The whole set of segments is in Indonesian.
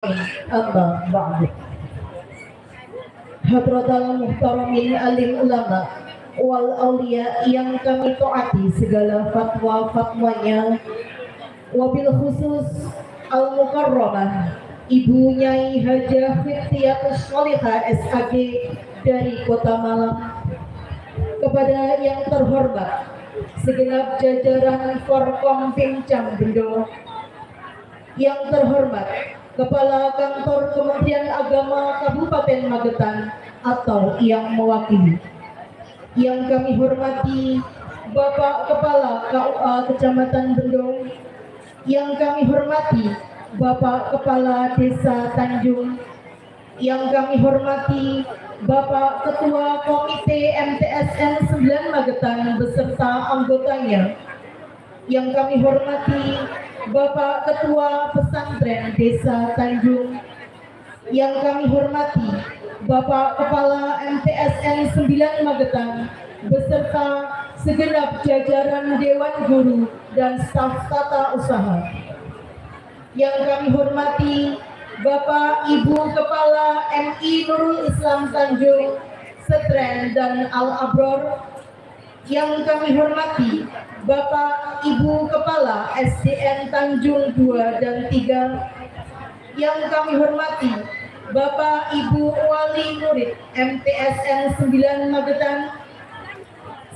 Amma ba'du Hadratal muhtaramin alim ulama wal aulia yang kami taati segala fatwa-fatwanya. Wabil khusus al mukarramah Ibu Nyai Hajah Fithiatus Solihah SAG dari Kota Malang. Kepada yang terhormat segenap jajaran Forkom Pincam Bendo yang terhormat Kepala Kantor Kementerian Agama Kabupaten Magetan atau yang mewakili. Yang kami hormati Bapak Kepala KUA Kecamatan Bendung, yang kami hormati Bapak Kepala Desa Tanjung, yang kami hormati Bapak Ketua Komite MTSN 9 Magetan beserta anggotanya, yang kami hormati Bapak Ketua Pesantren Desa Tanjung yang kami hormati Bapak Kepala MTSN 9 Magetan beserta segenap jajaran Dewan Guru dan staf tata usaha. Yang kami hormati Bapak Ibu Kepala MI Nurul Islam Tanjung, Setren dan Al Abror yang kami hormati Bapak Ibu Kepala SDN Tanjung 2 dan 3 yang kami hormati Bapak Ibu Wali Murid MTSN 9 Magetan.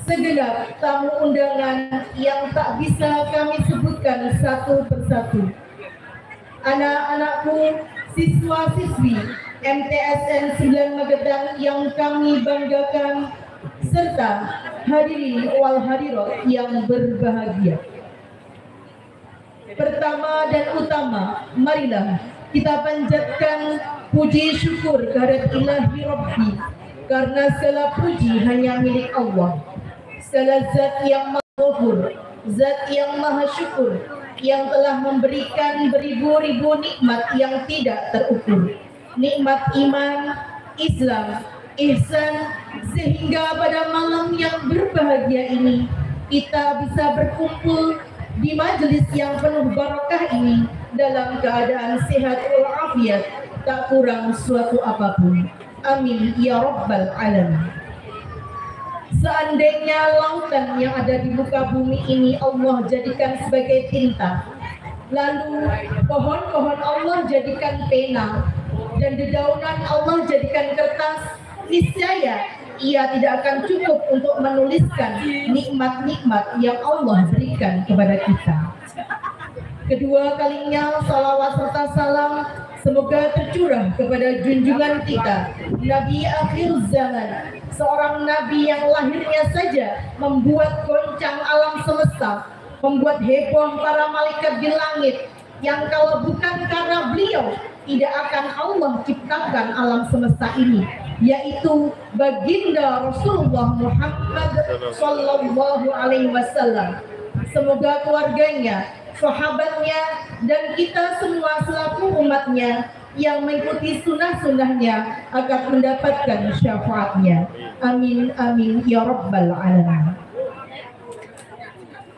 Segenap tamu undangan yang tak bisa kami sebutkan satu persatu. Anak-anakku siswa-siswi MTSN 9 Magetan yang kami banggakan serta hadirin wal hadirat yang berbahagia. Pertama dan utama, marilah kita panjatkan puji syukur kehadirat ilahi Rabbi karena segala puji hanya milik Allah. Segala zat yang maha zat yang maha syukur, yang telah memberikan beribu-ribu nikmat yang tidak terukur. Nikmat iman, Islam, ihsan sehingga pada malam yang berbahagia ini kita bisa berkumpul di majelis yang penuh barakah ini dalam keadaan sehat walafiat tak kurang suatu apa pun. Amin ya rabbal alamin. Seandainya lautan yang ada di muka bumi ini Allah jadikan sebagai tinta lalu pohon-pohon Allah jadikan pena dan dedaunan Allah jadikan kertas niscaya ia tidak akan cukup untuk menuliskan nikmat-nikmat yang Allah berikan kepada kita. Kedua kalinya salawat serta salam semoga tercurah kepada junjungan kita Nabi akhir zaman seorang nabi yang lahirnya saja membuat goncang alam semesta membuat heboh para malaikat di langit yang kalau bukan karena beliau tidak akan Allah ciptakan alam semesta ini yaitu baginda Rasulullah Muhammad Sallallahu Alaihi Wasallam. Semoga keluarganya, sahabatnya, dan kita semua selaku umatnya yang mengikuti sunnah-sunnahnya akan mendapatkan syafaatnya. Amin, amin, ya Rabbal Alamin.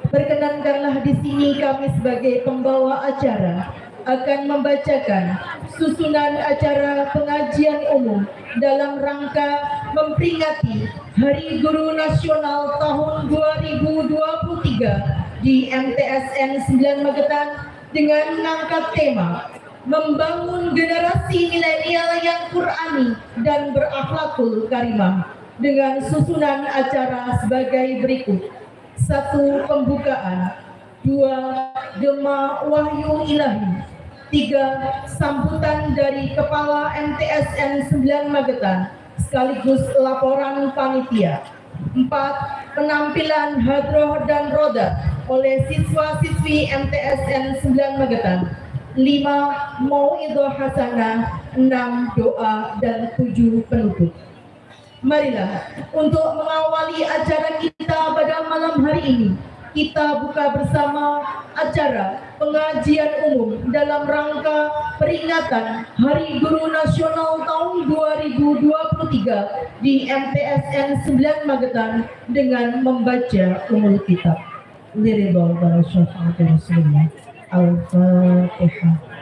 Perkenankanlah di sini kami sebagai pembawa acara akan membacakan susunan acara pengajian umum dalam rangka memperingati Hari Guru Nasional tahun 2023 di MTSN 9 Magetan dengan mengangkat tema membangun generasi milenial yang Qurani dan berakhlakul karimah dengan susunan acara sebagai berikut. Satu pembukaan, dua Gema Wahyu Ilahi, tiga sambutan dari Kepala MTSN 9 Magetan sekaligus laporan panitia. Empat penampilan hadroh dan roda oleh siswa-siswi MTSN 9 Magetan. Lima mauidhah hasanah enam doa dan tujuh penutup marilah untuk mengawali acara kita pada malam hari ini kita buka bersama acara pengajian umum dalam rangka peringatan Hari Guru Nasional tahun 2023 di MTSN 9 Magetan dengan membaca umul kitab. Liridol Rasulullah Al-Fatihah.